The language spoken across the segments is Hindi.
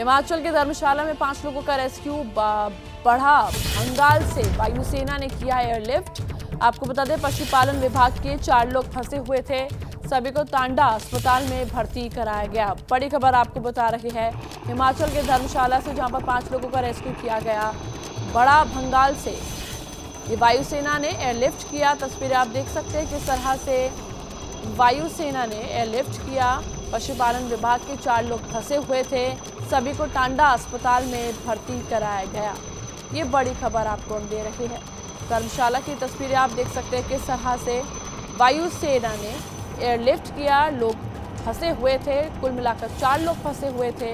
हिमाचल के धर्मशाला में पाँच लोगों का रेस्क्यू बढ़ा। बंगाल से वायुसेना ने किया एयरलिफ्ट। आपको बता दें, पशुपालन विभाग के चार लोग फंसे हुए थे। सभी को तांडा अस्पताल में भर्ती कराया गया। बड़ी खबर आपको बता रही है, हिमाचल के धर्मशाला से जहाँ पर पाँच लोगों का रेस्क्यू किया गया, बड़ा भंगाल से। ये वायुसेना ने एयरलिफ्ट किया। तस्वीरें आप देख सकते हैं किस तरह से वायुसेना ने एयरलिफ्ट किया। पशुपालन विभाग के चार लोग फंसे हुए थे। सभी को टांडा अस्पताल में भर्ती कराया गया। ये बड़ी खबर आपको हम दे रहे हैं। धर्मशाला की तस्वीरें आप देख सकते हैं किस तरह से वायुसेना ने एयरलिफ्ट किया। लोग फंसे हुए थे। कुल मिलाकर चार लोग फंसे हुए थे।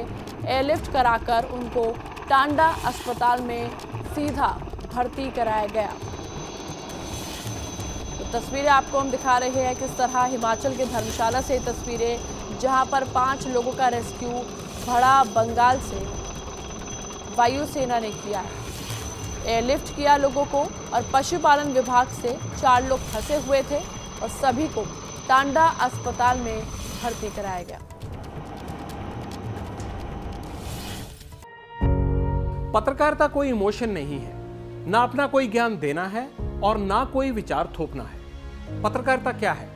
एयरलिफ्ट कराकर उनको टांडा अस्पताल में सीधा भर्ती कराया गया। तो तस्वीरें आपको हम दिखा रहे हैं किस तरह हिमाचल के धर्मशाला से तस्वीरें जहाँ पर पाँच लोगों का रेस्क्यू भड़ा बंगाल से वायुसेना ने किया है। एयरलिफ्ट किया लोगों को और पशुपालन विभाग से चार लोग फंसे हुए थे और सभी को टांडा अस्पताल में भर्ती कराया गया। पत्रकारिता कोई इमोशन नहीं है। ना अपना कोई ज्ञान देना है और ना कोई विचार थोपना है। पत्रकारिता क्या है?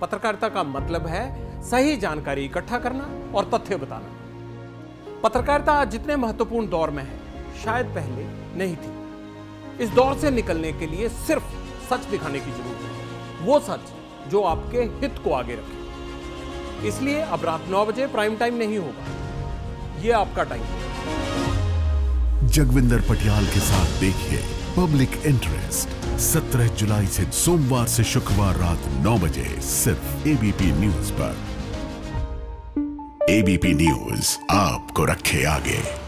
पत्रकारिता का मतलब है सही जानकारी इकट्ठा करना और तथ्य बताना। पत्रकारिता आज जितने महत्वपूर्ण दौर में है, शायद पहले नहीं थी। इस दौर से निकलने के लिए सिर्फ़ सच दिखाने की ज़रूरत है। वो सच जो आपके हित को आगे रखे। इसलिए अब रात नौ बजे प्राइम टाइम नहीं होगा। ये आपका टाइम जगविंदर पटियाल के साथ देखिए पब्लिक इंटरेस्ट। 17 जुलाई से सोमवार से शुक्रवार रात 9 बजे सिर्फ़ एबीपी न्यूज़ पर। एबीपी न्यूज़ आपको रखे आगे।